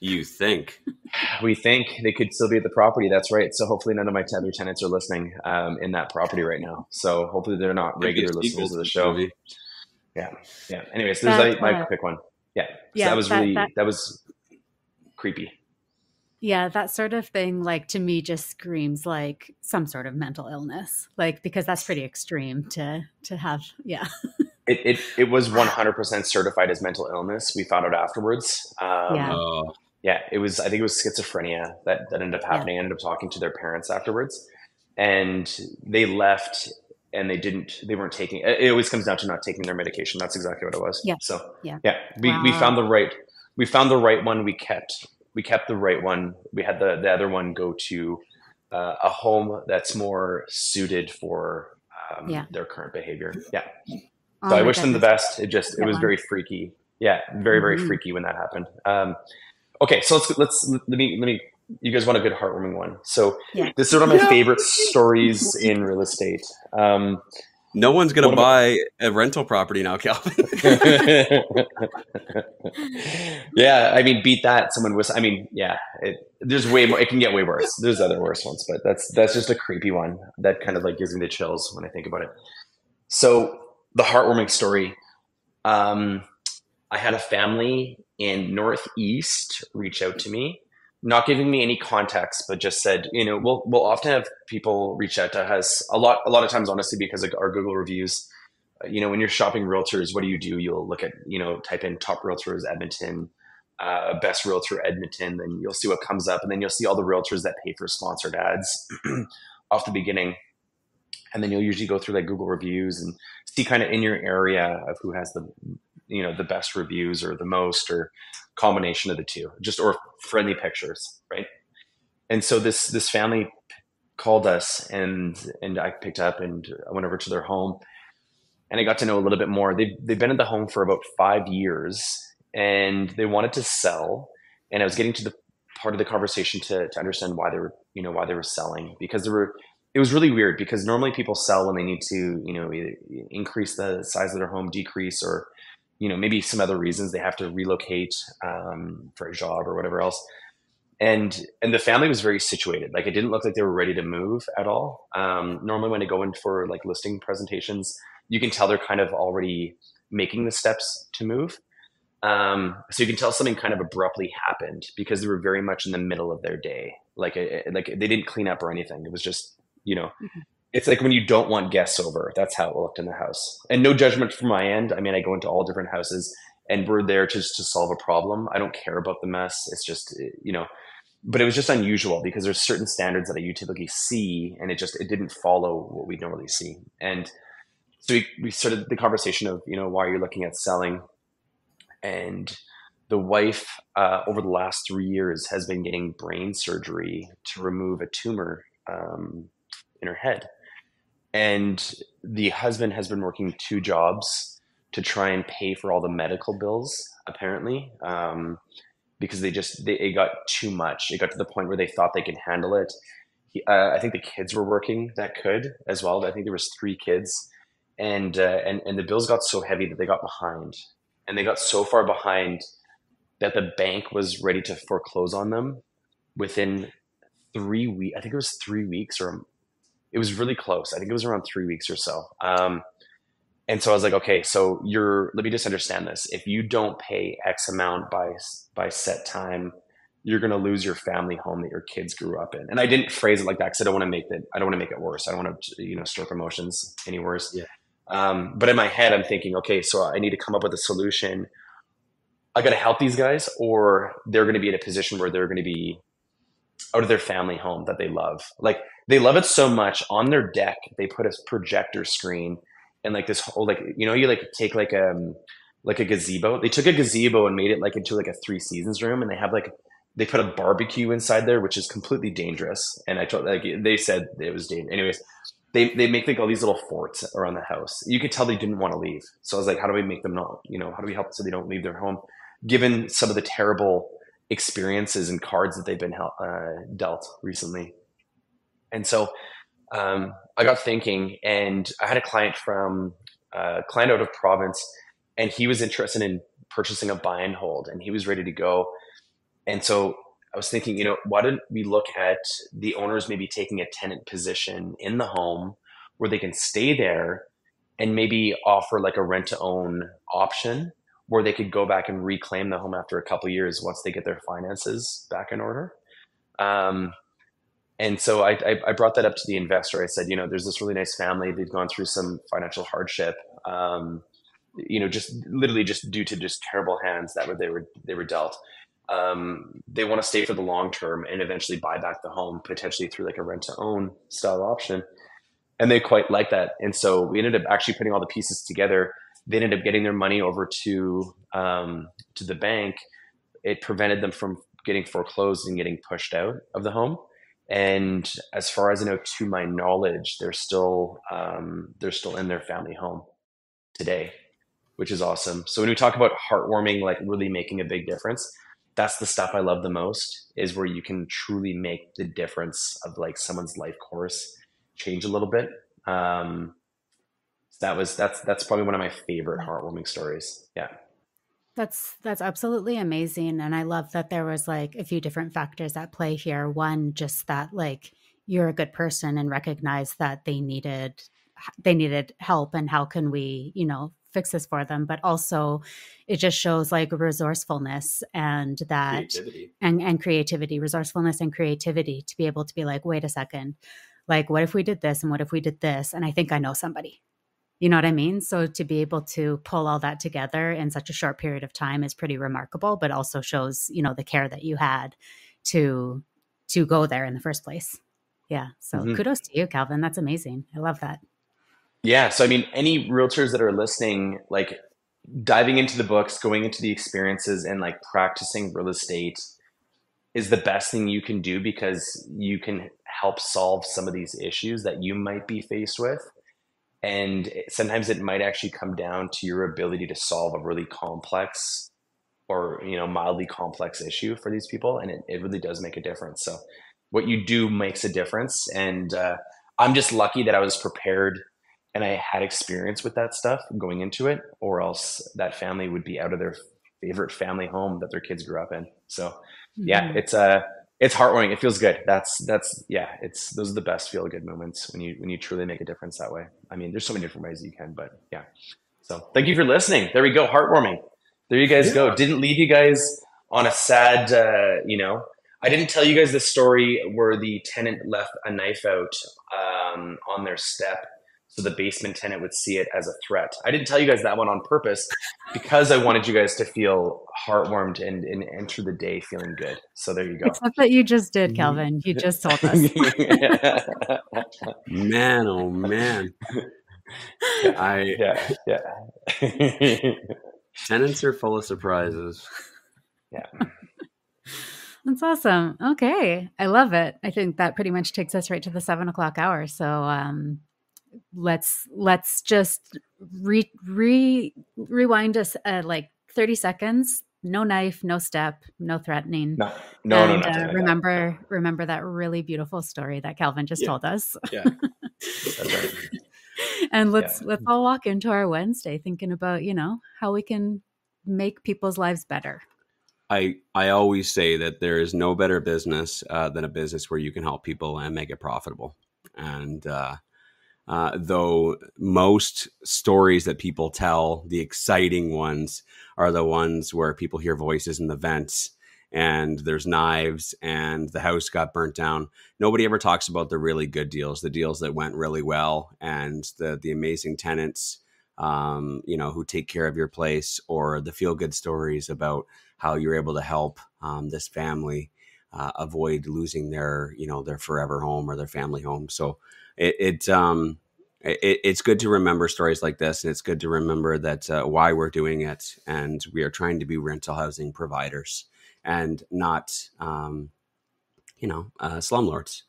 You think? we think they could still be at the property. That's right. So hopefully none of my other tenants are listening um, in that property right now. So hopefully they're not regular Maybe listeners of the show. maybe. Yeah. Anyways, there's That, like my uh, quick one. Yeah. So that was that- really that- that was creepy. Yeah, that sort of thing, like to me, just screams like some sort of mental illness, like because that's pretty extreme to to have. Yeah, It, it, it was 100% certified as mental illness. We found out afterwards. Um, Yeah. Yeah, it was. I think it was schizophrenia that that ended up happening. I ended up talking to their parents afterwards, and they left, and they didn't. They weren't taking. It always comes down to not taking their medication. That's exactly what it was. Yeah. So Yeah. yeah. We we found the right. We found the right one. We kept. We kept the right one. We had the the other one go to uh, a home that's more suited for um, Yeah. their current behavior. Yeah. Oh So I wish them the best. It just it was one. very freaky. Yeah, very very Mhm. freaky when that happened. Um, okay, so let's let's let me let me. You guys want a good heartwarming one? So Yeah. this is one of my favorite stories in real estate. Um, no one's gonna What about- buy a rental property now, Calvin. yeah, I mean, beat that. Someone was. I mean, yeah. It, there's way more. It can get way worse. There's other worse ones, but that's that's just a creepy one that kind of like gives me the chills when I think about it. So the heartwarming story. Um, I had a family in Northeast reach out to me, not giving me any context, but just said, you know, we'll we'll often have people reach out to us a lot a lot of times, honestly, because of our Google reviews. Uh, You know, when you're shopping realtors, what do you do? You'll look at, you know, type in top realtors Edmonton, uh, best realtor Edmonton, then you'll see what comes up, and then you'll see all the realtors that pay for sponsored ads off the beginning, and then you'll usually go through like Google reviews and see kind of in your area of who has the you know the best reviews or the most or combination of the two just or friendly pictures right? And so this this family called us and and i picked up and i went over to their home and i got to know a little bit more. They've, they've been in the home for about five years and they wanted to sell and i was getting to the part of the conversation to, to understand why they were you know why they were selling because there were it was really weird because normally people sell when they need to you know increase the size of their home decrease or you know maybe some other reasons they have to relocate um, for a job or whatever else. And and the family was very situated. Like it didn't look like they were ready to move at all. Um, normally when they go in for like listing presentations you can tell they're kind of already making the steps to move. Um, so you can tell something kind of abruptly happened because they were very much in the middle of their day. Like it, like they didn't clean up or anything. It was just you know it's like when you don't want guests over that's how it looked in the house. And no judgment from my end i mean i go into all different houses and we're there just to solve a problem. I don't care about the mess it's just you know but it was just unusual because there's certain standards that I typically see, and it just it didn't follow what we normally see. And so we, we started the conversation of you know why are you looking at selling, and the wife uh, over the last three years has been getting brain surgery to remove a tumor um, in her head, and the husband has been working two jobs to try and pay for all the medical bills apparently. Um, because they just they, it got too much. It got to the point where they thought they could handle it. He, uh, I think the kids were working that could as well. I think there was three kids, and uh, and and the bills got so heavy that they got behind, and they got so far behind that the bank was ready to foreclose on them within three weeks. I think it was three weeks, or it was really close. I think it was around three weeks or so. Um, and so I was like, okay, so you're, let me just understand this. If you don't pay X amount by, by set time, you're going to lose your family home that your kids grew up in. And I didn't phrase it like that because I don't want to make it. I don't want to make it worse. I don't want to, you know, stroke emotions any worse. Yeah. Um, but in my head, I'm thinking, okay, so I need to come up with a solution. I got to help these guys, or they're going to be in a position where they're going to be out of their family home that they love. Like they love it so much. On their deck, they put a projector screen and like this whole like you know you like take like a um, like a gazebo. They took a gazebo and made it like into like a three seasons room, and they have like they put a barbecue inside there, which is completely dangerous. And I told like they said it was dangerous. Anyways, they they make like all these little forts around the house. You could tell they didn't want to leave. So I was like, how do we make them not? You know, how do we help so they don't leave their home? Given some of the terrible experiences and cards that they've been uh, dealt recently, and so um, I got thinking, and I had a client from a uh, client out of province, and he was interested in purchasing a buy and hold, and he was ready to go and so I was thinking, you know, why don't we look at the owners maybe taking a tenant position in the home where they can stay there and maybe offer like a rent to own option where they could go back and reclaim the home after a couple years once they get their finances back in order. Um, and so I, I, I, brought that up to the investor. I said, you know, there's this really nice family. They've gone through some financial hardship, um, you know, just literally just due to just terrible hands that were they were they were dealt. Um, they want to stay for the long term and eventually buy back the home potentially through like a rent to own style option. And they quite like that. And so we ended up actually putting all the pieces together. They ended up getting their money over to um, to the bank. It prevented them from getting foreclosed and getting pushed out of the home and as far as i know to my knowledge they're still um, they're still in their family home today which is awesome so when we talk about heartwarming like really making a big difference that's the stuff I love the most is where you can truly make the difference of like someone's life course change a little bit. Um, that was that's that's probably one of my favorite heartwarming stories. Yeah. That's that's absolutely amazing and I love that there was like a few different factors at play here. One just that like you're a good person and recognize that they needed they needed help and how can we, you know, fix this for them but also it just shows like resourcefulness and that creativity. and and creativity resourcefulness and creativity to be able to be like wait a second like what if we did this and what if we did this and i think i know somebody you know what i mean so to be able to pull all that together in such a short period of time is pretty remarkable but also shows you know the care that you had to to go there in the first place yeah so mm-hmm. kudos to you calvin that's amazing i love that yeah. So, I mean, any realtors that are listening, like diving into the books, going into the experiences, and like practicing real estate is the best thing you can do because you can help solve some of these issues that you might be faced with. And sometimes it might actually come down to your ability to solve a really complex or, you know, mildly complex issue for these people. And it, it really does make a difference. So, what you do makes a difference. And uh, I'm just lucky that I was prepared and I had experience with that stuff going into it, or else that family would be out of their favorite family home that their kids grew up in. So mm-hmm. yeah, it's uh it's heartwarming. It feels good. That's that's yeah, it's those are the best feel good moments when you when you truly make a difference that way. I mean, there's so many different ways you can, but yeah. So thank you for listening. There we go. Heartwarming. There you guys yeah. go. Didn't leave you guys on a sad uh, you know, I didn't tell you guys the story where the tenant left a knife out um, on their step so the basement tenant would see it as a threat. I didn't tell you guys that one on purpose because I wanted you guys to feel heartwarmed and, and enter the day feeling good. So there you go. Except that you just did, mm-hmm. Calvin. You just told us. man, oh man. I yeah yeah. tenants are full of surprises. Yeah. That's awesome. Okay. I love it. I think that pretty much takes us right to the seven o'clock hour. So um let's let's just re, re rewind us uh, like 30 seconds no knife no step no threatening no no and, no, uh, remember that. remember that really beautiful story that calvin just yeah. told us yeah right and let's yeah. let's all walk into our wednesday thinking about you know how we can make people's lives better I I always say that there is no better business uh, than a business where you can help people and make it profitable. And uh, uh, though most stories that people tell, the exciting ones, are the ones where people hear voices in the vents and there's knives and the house got burnt down. Nobody ever talks about the really good deals, the deals that went really well, and the the amazing tenants, um, you know, who take care of your place, or the feel good stories about how you're able to help um, this family uh, avoid losing their, you know, their forever home or their family home. So it, it um, it, it's good to remember stories like this, and it's good to remember that uh, why we're doing it, and we are trying to be rental housing providers and not, um, you know, uh, slumlords.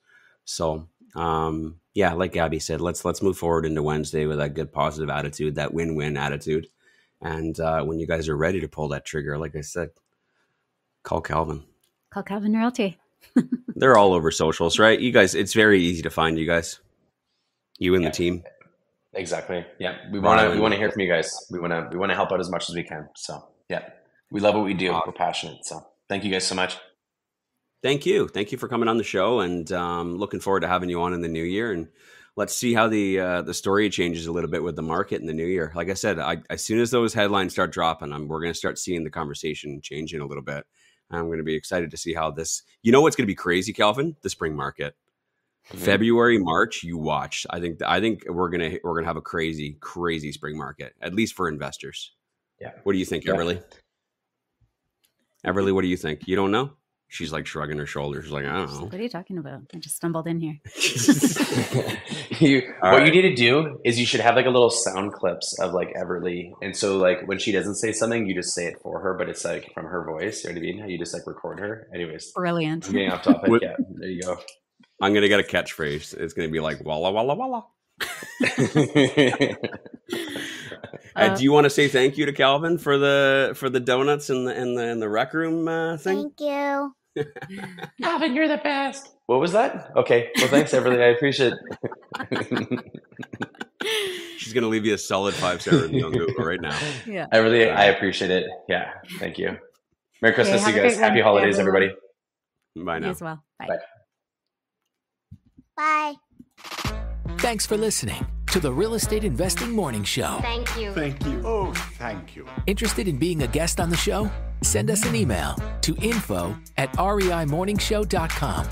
So, um, yeah, like Gabby said, let's let's move forward into Wednesday with that good positive attitude, that win-win attitude. And uh, when you guys are ready to pull that trigger, like I said, call Calvin. Call Calvin Realty. They're all over socials, right? You guys, it's very easy to find you guys. You and Yeah. the team. Exactly. Yeah. We want to we want to hear from you guys. We want to we want to help out as much as we can. So yeah, we love what we do. We're passionate. So thank you guys so much. Thank you. Thank you for coming on the show, and um, looking forward to having you on in the new year. And let's see how the uh, the story changes a little bit with the market in the new year. Like I said, I, as soon as those headlines start dropping, I'm, we're going to start seeing the conversation changing a little bit. I'm going to be excited to see how this. You know what's going to be crazy, Calvin? The spring market. Mhm. February, March, you watch. I think I think we're gonna we're gonna have a crazy, crazy spring market, at least for investors. Yeah. What do you think, Yeah. Everly? Everly, what do you think? You don't know? She's like shrugging her shoulders. She's like, I don't know. What are you talking about? I just stumbled in here. you, All what right. you need to do is you should have like a little sound clips of like Everly, and so like when she doesn't say something, you just say it for her, but it's like from her voice. You know what I mean? How you just like record her. Anyways, Brilliant. I'm getting off topic. Yeah, there you go. I'm gonna get a catchphrase. It's gonna be like walla walla walla. Uh, Uh, do you want to say thank you to Calvin for the for the donuts and the and the and the rec room uh, thing? Thank you. Calvin. you're the best. What was that? Okay. Well, thanks, Everly. I appreciate it. She's gonna leave you a solid five star review on Google right now. Yeah. I really, I appreciate it. Yeah. Thank you. Merry Christmas, have you guys. Happy holidays, everyone. everybody. Bye You now. as well. Bye. Bye. Bye. Thanks for listening to the Real Estate Investing Morning Show. Thank you. Thank you. Oh, thank you. Interested in being a guest on the show? Send us an email to info at reimorningshow.com.